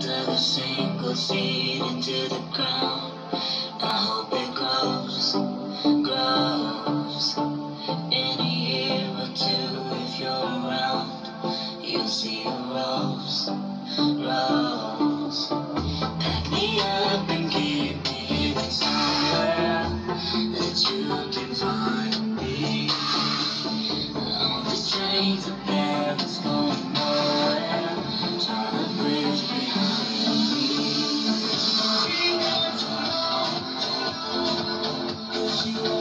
Dug a single seed into the ground. I hope it grows, grows. In a year or two, if you're around, you'll see a rose, rose. Pack me up and keep me hidden somewhere that you can find me. On the strength she